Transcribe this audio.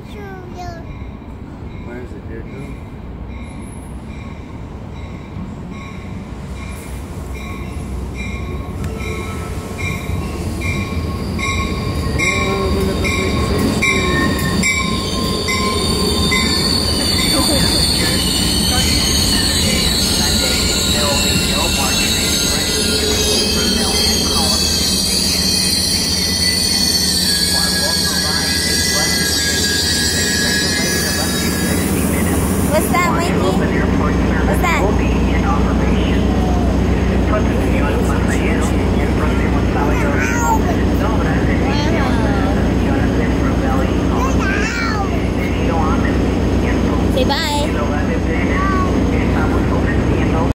Where is it? Here it goes. Oh, What's that, Mikey? What's that? Will be Say bye.